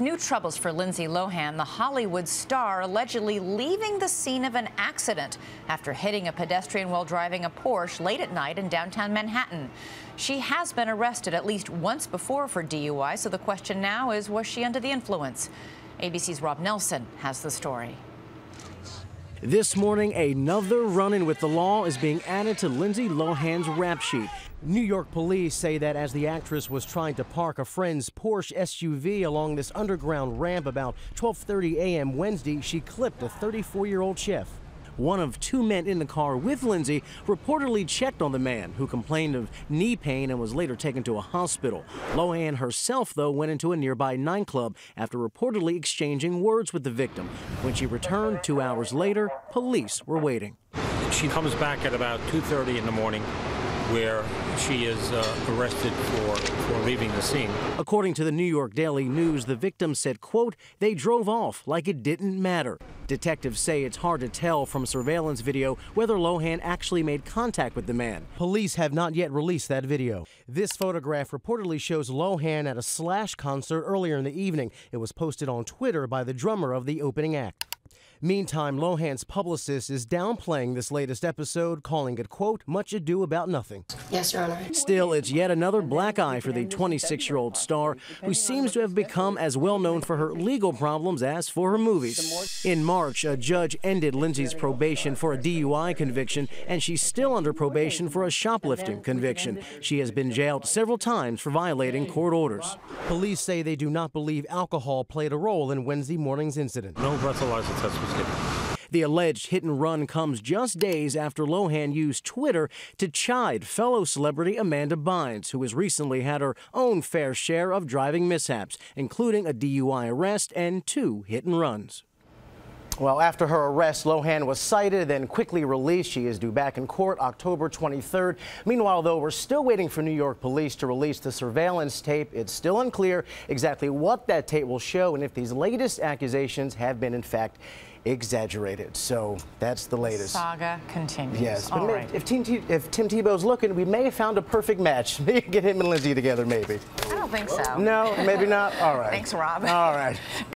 New troubles for Lindsay Lohan, the Hollywood star allegedly leaving the scene of an accident after hitting a pedestrian while driving a Porsche late at night in downtown Manhattan. She has been arrested at least once before for DUI, so the question now is was she under the influence? ABC's Rob Nelson has the story. This morning, another run in with the law is being added to Lindsay Lohan's rap sheet. New York police say that as the actress was trying to park a friend's Porsche SUV along this underground ramp about 12:30 a.m. Wednesday, she clipped a 34-year-old chef. One of two men in the car with Lindsay reportedly checked on the man, who complained of knee pain and was later taken to a hospital. Lohan herself, though, went into a nearby nightclub after reportedly exchanging words with the victim. When she returned two hours later, police were waiting. She comes back at about 2.30 in the morning where she is uh, arrested for, for leaving the scene. According to the New York Daily News, the victim said, quote, they drove off like it didn't matter. Detectives say it's hard to tell from surveillance video whether Lohan actually made contact with the man. Police have not yet released that video. This photograph reportedly shows Lohan at a Slash concert earlier in the evening. It was posted on Twitter by the drummer of the opening act. Meantime, Lohan's publicist is downplaying this latest episode, calling it, quote, much ado about nothing. Yes, Your Honor. Still, it's yet another black eye for the 26 year old star, who seems to have become as well known for her legal problems as for her movies. In March, a judge ended Lindsay's probation for a DUI conviction, and she's still under probation for a shoplifting conviction. She has been jailed several times for violating court orders. Police say they do not believe alcohol played a role in Wednesday morning's incident. No breathalyzer test was The alleged hit and run comes just days after Lohan used Twitter to chide fellow celebrity Amanda Bynes, who has recently had her own fair share of driving mishaps, including a DUI arrest and two hit and runs. Well, after her arrest, Lohan was cited, then quickly released. She is due back in court October 23rd. Meanwhile, though, we're still waiting for New York police to release the surveillance tape. It's still unclear exactly what that tape will show and if these latest accusations have been, in fact, exaggerated. So that's the latest. Saga continues. Yes, but All right. if, Tim, if Tim Tebow's looking, we may have found a perfect match. Maybe get him and Lindsay together, maybe. I don't think so. No, maybe not. All right. Thanks, Rob. All right.